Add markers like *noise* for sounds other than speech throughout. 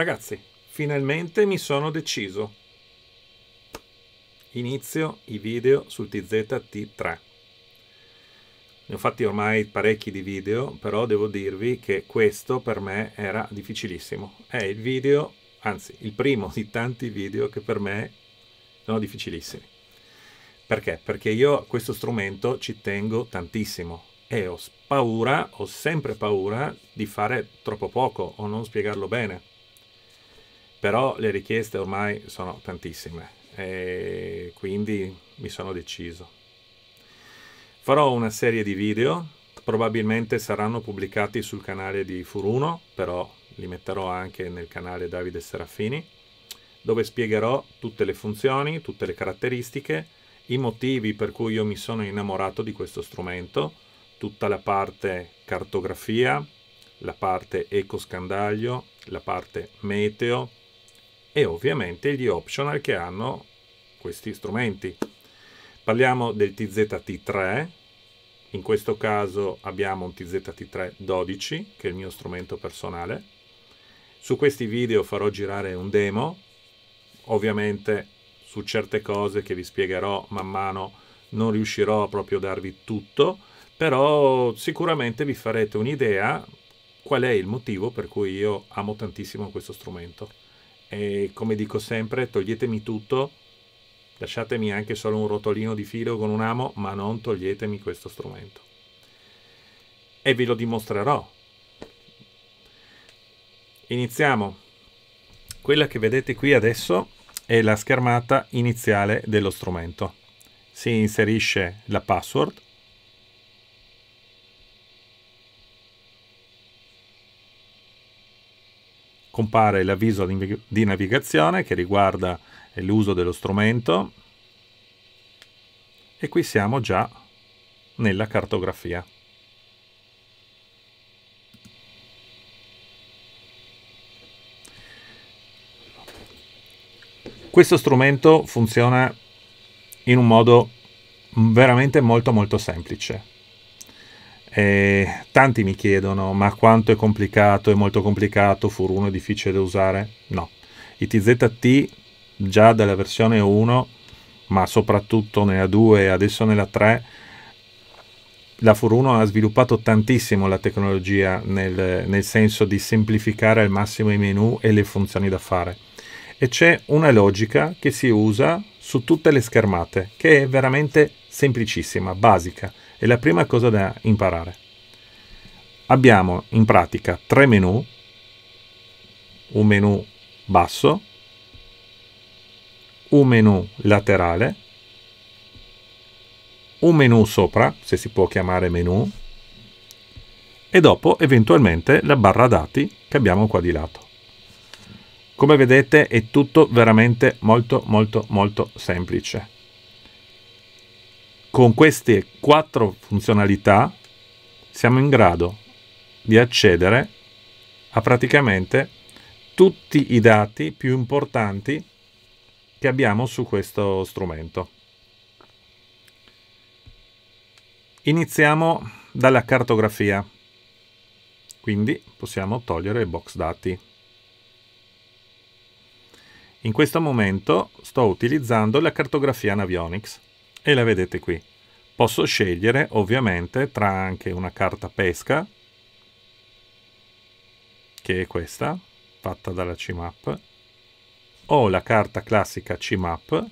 Ragazzi, finalmente mi sono deciso. Inizio i video sul TZT3. Ne ho fatti ormai parecchi di video, però devo dirvi che questo per me era difficilissimo. È il video, anzi il primo di tanti video che per me sono difficilissimi. Perché? Perché io a questo strumento ci tengo tantissimo e ho paura, ho sempre paura di fare troppo poco o non spiegarlo bene però le richieste ormai sono tantissime e quindi mi sono deciso. Farò una serie di video, probabilmente saranno pubblicati sul canale di Furuno, però li metterò anche nel canale Davide Serafini, dove spiegherò tutte le funzioni, tutte le caratteristiche, i motivi per cui io mi sono innamorato di questo strumento, tutta la parte cartografia, la parte ecoscandaglio, la parte meteo, e ovviamente gli optional che hanno questi strumenti. Parliamo del TZT3, in questo caso abbiamo un TZT3 12 che è il mio strumento personale. Su questi video farò girare un demo, ovviamente su certe cose che vi spiegherò man mano non riuscirò a proprio darvi tutto, però sicuramente vi farete un'idea qual è il motivo per cui io amo tantissimo questo strumento e come dico sempre toglietemi tutto. Lasciatemi anche solo un rotolino di filo con un amo ma non toglietemi questo strumento. E vi lo dimostrerò. Iniziamo. Quella che vedete qui adesso è la schermata iniziale dello strumento. Si inserisce la password compare l'avviso di navigazione che riguarda l'uso dello strumento e qui siamo già nella cartografia. Questo strumento funziona in un modo veramente molto molto semplice. E tanti mi chiedono, ma quanto è complicato, è molto complicato, Furuno è difficile da usare? No, i TZT già dalla versione 1, ma soprattutto nella 2 e adesso nella 3, la Furuno ha sviluppato tantissimo la tecnologia nel, nel senso di semplificare al massimo i menu e le funzioni da fare. E c'è una logica che si usa su tutte le schermate, che è veramente semplicissima, basica è la prima cosa da imparare. Abbiamo in pratica tre menu, un menu basso, un menu laterale, un menu sopra, se si può chiamare menu, e dopo eventualmente la barra dati che abbiamo qua di lato. Come vedete è tutto veramente molto molto molto semplice. Con queste quattro funzionalità siamo in grado di accedere a praticamente tutti i dati più importanti che abbiamo su questo strumento. Iniziamo dalla cartografia, quindi possiamo togliere il box dati. In questo momento sto utilizzando la cartografia Navionics e la vedete qui. Posso scegliere ovviamente tra anche una carta pesca, che è questa, fatta dalla CMAP, o la carta classica CMAP,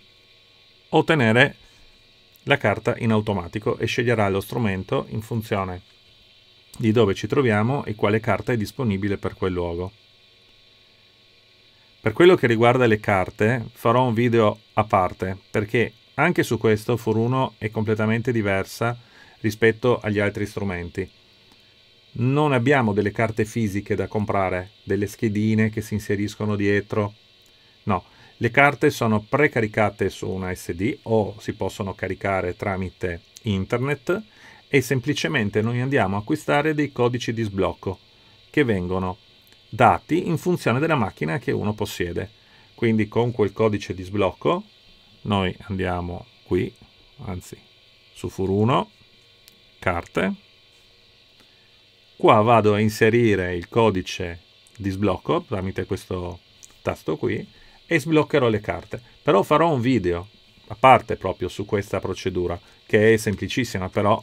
o tenere la carta in automatico e sceglierà lo strumento in funzione di dove ci troviamo e quale carta è disponibile per quel luogo. Per quello che riguarda le carte farò un video a parte perché anche su questo Furuno è completamente diversa rispetto agli altri strumenti. Non abbiamo delle carte fisiche da comprare, delle schedine che si inseriscono dietro. No, le carte sono precaricate su una SD o si possono caricare tramite internet e semplicemente noi andiamo a acquistare dei codici di sblocco che vengono dati in funzione della macchina che uno possiede. Quindi con quel codice di sblocco noi andiamo qui, anzi su Furuno, carte, qua vado a inserire il codice di sblocco tramite questo tasto qui e sbloccherò le carte. Però farò un video a parte proprio su questa procedura che è semplicissima, però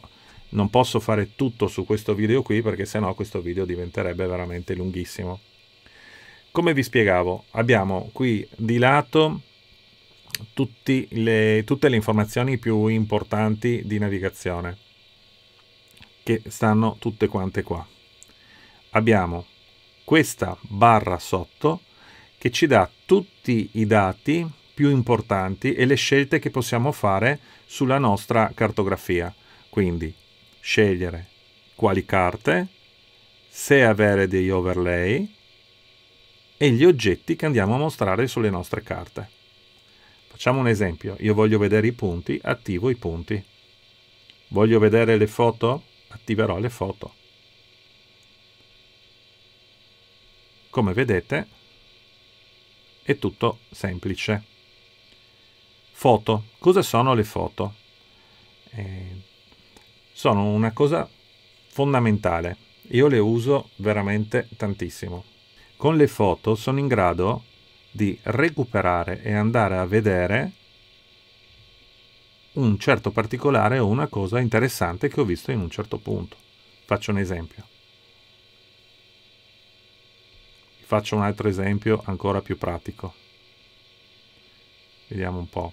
non posso fare tutto su questo video qui perché sennò questo video diventerebbe veramente lunghissimo. Come vi spiegavo, abbiamo qui di lato le, tutte le informazioni più importanti di navigazione che stanno tutte quante qua. Abbiamo questa barra sotto che ci dà tutti i dati più importanti e le scelte che possiamo fare sulla nostra cartografia. Quindi scegliere quali carte, se avere degli overlay e gli oggetti che andiamo a mostrare sulle nostre carte. Facciamo un esempio. Io voglio vedere i punti, attivo i punti. Voglio vedere le foto, attiverò le foto. Come vedete è tutto semplice. Foto. Cosa sono le foto? Eh, sono una cosa fondamentale. Io le uso veramente tantissimo. Con le foto sono in grado di recuperare e andare a vedere un certo particolare o una cosa interessante che ho visto in un certo punto. Faccio un esempio. Faccio un altro esempio ancora più pratico. Vediamo un po'.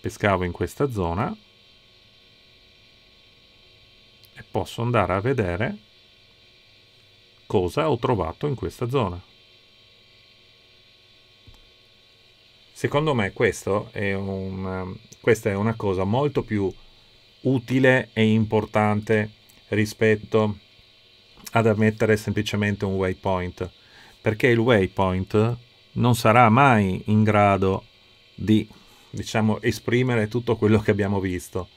Pescavo in questa zona e posso andare a vedere cosa ho trovato in questa zona. Secondo me è un, questa è una cosa molto più utile e importante rispetto ad ammettere semplicemente un waypoint, perché il waypoint non sarà mai in grado di diciamo, esprimere tutto quello che abbiamo visto.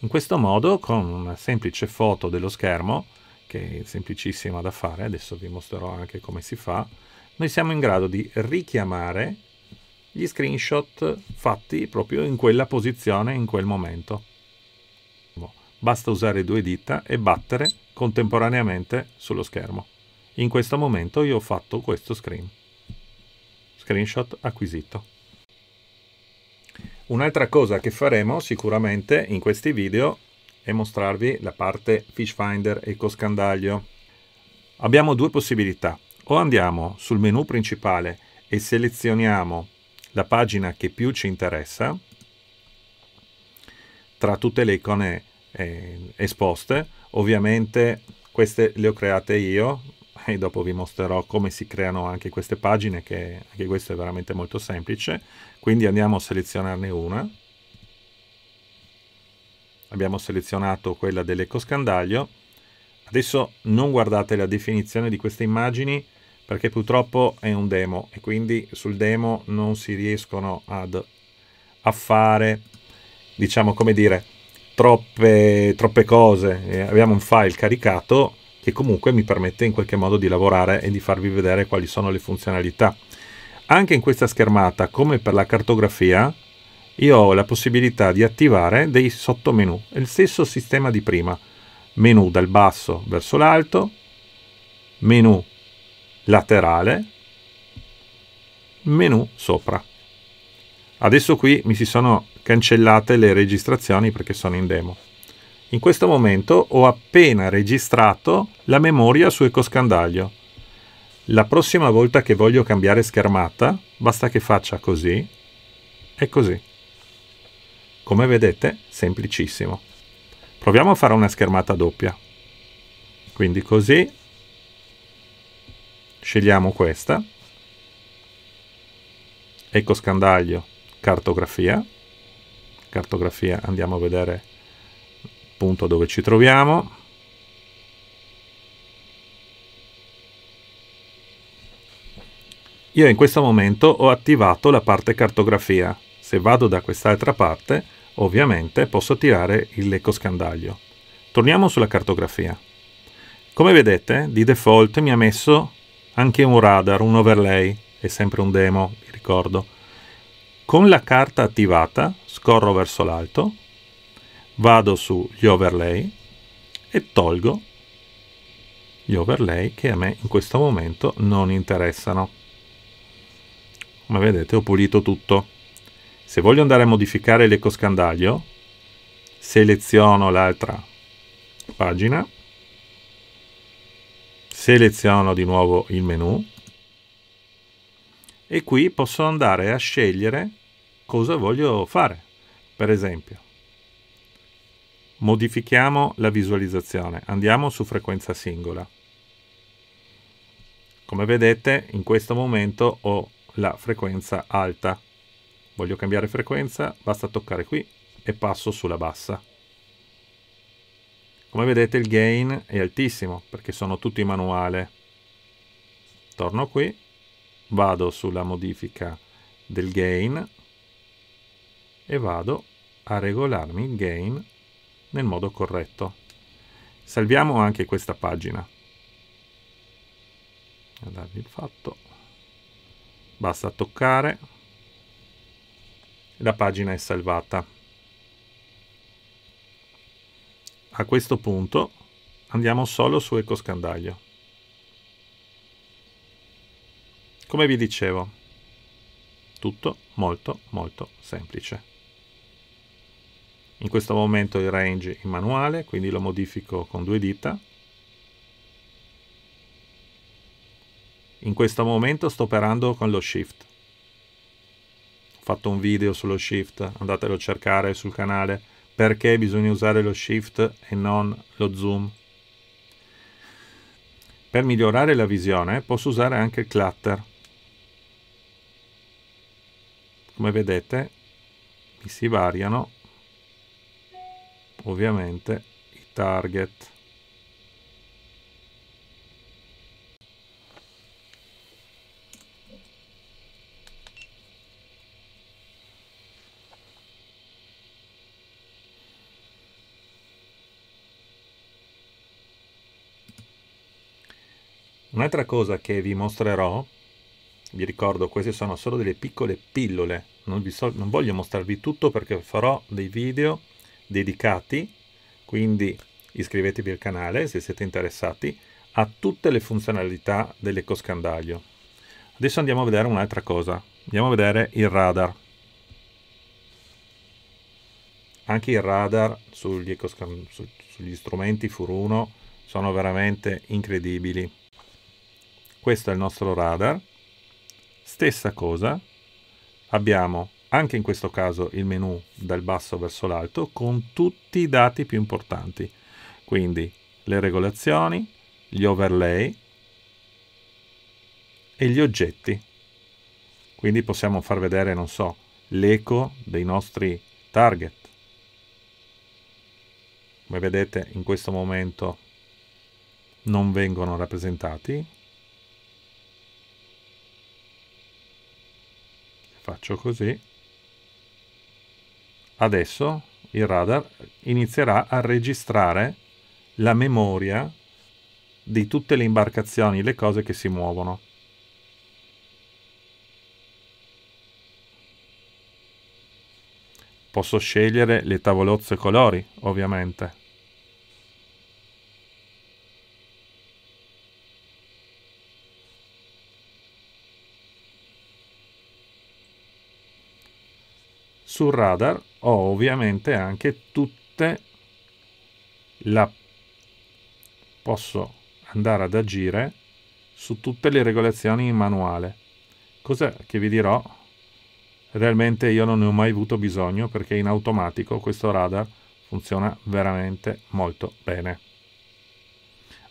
In questo modo, con una semplice foto dello schermo, che è semplicissima da fare, adesso vi mostrerò anche come si fa, noi siamo in grado di richiamare gli screenshot fatti proprio in quella posizione, in quel momento. Basta usare due dita e battere contemporaneamente sullo schermo. In questo momento io ho fatto questo screen. Screenshot acquisito. Un'altra cosa che faremo sicuramente in questi video è mostrarvi la parte Fish Finder e Coscandaglio. Abbiamo due possibilità. O andiamo sul menu principale e selezioniamo la pagina che più ci interessa tra tutte le icone eh, esposte. Ovviamente queste le ho create io e dopo vi mostrerò come si creano anche queste pagine che anche questo è veramente molto semplice. Quindi andiamo a selezionarne una abbiamo selezionato quella dell'ecoscandaglio. Adesso non guardate la definizione di queste immagini perché purtroppo è un demo e quindi sul demo non si riescono ad, a fare, diciamo come dire, troppe, troppe cose. E abbiamo un file caricato che comunque mi permette in qualche modo di lavorare e di farvi vedere quali sono le funzionalità. Anche in questa schermata, come per la cartografia, io ho la possibilità di attivare dei sottomenu, è il stesso sistema di prima, menu dal basso verso l'alto, menu laterale, menu sopra. Adesso qui mi si sono cancellate le registrazioni perché sono in demo. In questo momento ho appena registrato la memoria su Ecoscandaglio. La prossima volta che voglio cambiare schermata, basta che faccia così e così. Come vedete, semplicissimo. Proviamo a fare una schermata doppia. Quindi così scegliamo questa. Ecco scandaglio, cartografia. Cartografia, andiamo a vedere il punto dove ci troviamo. Io in questo momento ho attivato la parte cartografia. Se vado da quest'altra parte ovviamente posso tirare il lecco-scandaglio. Torniamo sulla cartografia. Come vedete, di default mi ha messo anche un radar, un overlay, è sempre un demo, vi ricordo. Con la carta attivata, scorro verso l'alto, vado sugli overlay e tolgo gli overlay che a me in questo momento non interessano. Come vedete ho pulito tutto. Se voglio andare a modificare l'ecoscandaglio, seleziono l'altra pagina, seleziono di nuovo il menu e qui posso andare a scegliere cosa voglio fare. Per esempio, modifichiamo la visualizzazione, andiamo su frequenza singola. Come vedete in questo momento ho la frequenza alta. Voglio cambiare frequenza, basta toccare qui e passo sulla bassa. Come vedete il gain è altissimo perché sono tutti manuale. Torno qui, vado sulla modifica del gain e vado a regolarmi il gain nel modo corretto. Salviamo anche questa pagina. A darvi il fatto. Basta toccare. La pagina è salvata. A questo punto andiamo solo su ecoscandaglio. Come vi dicevo, tutto molto molto semplice. In questo momento il range in manuale, quindi lo modifico con due dita. In questo momento sto operando con lo shift. Fatto un video sullo shift, andatelo a cercare sul canale, perché bisogna usare lo shift e non lo zoom. Per migliorare la visione posso usare anche il clutter. Come vedete mi si variano ovviamente i target Un'altra cosa che vi mostrerò, vi ricordo queste sono solo delle piccole pillole, non, so, non voglio mostrarvi tutto perché farò dei video dedicati, quindi iscrivetevi al canale se siete interessati, a tutte le funzionalità dell'ecoscandaglio. Adesso andiamo a vedere un'altra cosa, andiamo a vedere il radar. Anche il radar sugli, sugli strumenti Furuno sono veramente incredibili. Questo è il nostro radar. Stessa cosa, abbiamo anche in questo caso il menu dal basso verso l'alto con tutti i dati più importanti, quindi le regolazioni, gli overlay e gli oggetti. Quindi possiamo far vedere, non so, l'eco dei nostri target. Come vedete in questo momento non vengono rappresentati. Faccio così adesso il radar inizierà a registrare la memoria di tutte le imbarcazioni, le cose che si muovono. Posso scegliere le tavolozze colori, ovviamente. Sul radar ho ovviamente anche tutte la posso andare ad agire su tutte le regolazioni in manuale. Cosa che vi dirò? Realmente io non ne ho mai avuto bisogno perché in automatico questo radar funziona veramente molto bene.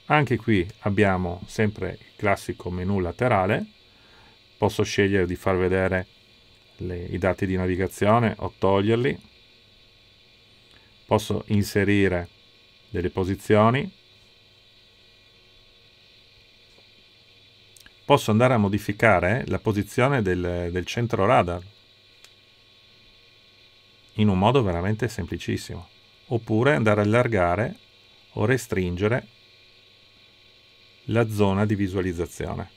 Anche qui abbiamo sempre il classico menu laterale. Posso scegliere di far vedere le, i dati di navigazione o toglierli. Posso inserire delle posizioni. Posso andare a modificare la posizione del, del centro radar in un modo veramente semplicissimo. Oppure andare a allargare o restringere la zona di visualizzazione.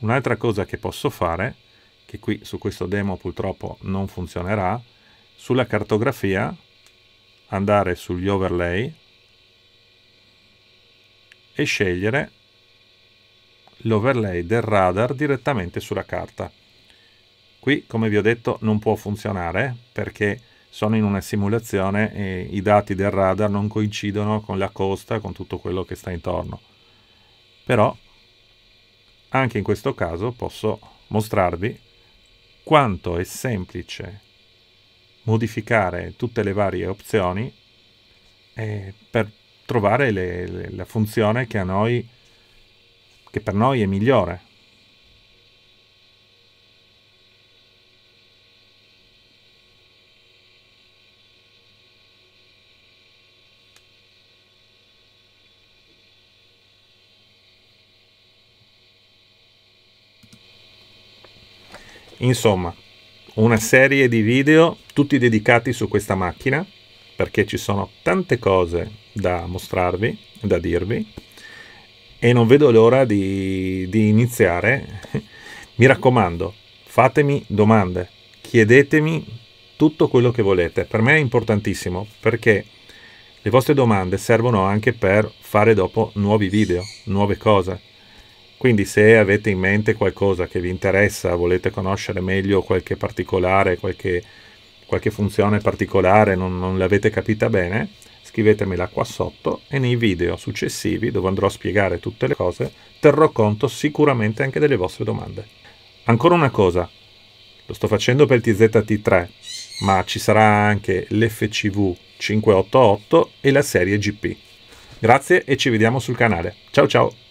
Un'altra cosa che posso fare, che qui su questo demo purtroppo non funzionerà, sulla cartografia andare sugli overlay e scegliere l'overlay del radar direttamente sulla carta. Qui, come vi ho detto, non può funzionare perché sono in una simulazione e i dati del radar non coincidono con la costa, con tutto quello che sta intorno. Però, anche in questo caso, posso mostrarvi quanto è semplice modificare tutte le varie opzioni eh, per trovare le, le, la funzione che, noi, che per noi è migliore. Insomma, una serie di video tutti dedicati su questa macchina perché ci sono tante cose da mostrarvi, da dirvi e non vedo l'ora di, di iniziare. *laughs* Mi raccomando, fatemi domande, chiedetemi tutto quello che volete. Per me è importantissimo perché le vostre domande servono anche per fare dopo nuovi video, nuove cose. Quindi se avete in mente qualcosa che vi interessa, volete conoscere meglio qualche particolare, qualche, qualche funzione particolare, non, non l'avete capita bene, scrivetemela qua sotto e nei video successivi, dove andrò a spiegare tutte le cose, terrò conto sicuramente anche delle vostre domande. Ancora una cosa, lo sto facendo per il TZT3, ma ci sarà anche l'FCV 588 e la serie GP. Grazie e ci vediamo sul canale. Ciao ciao!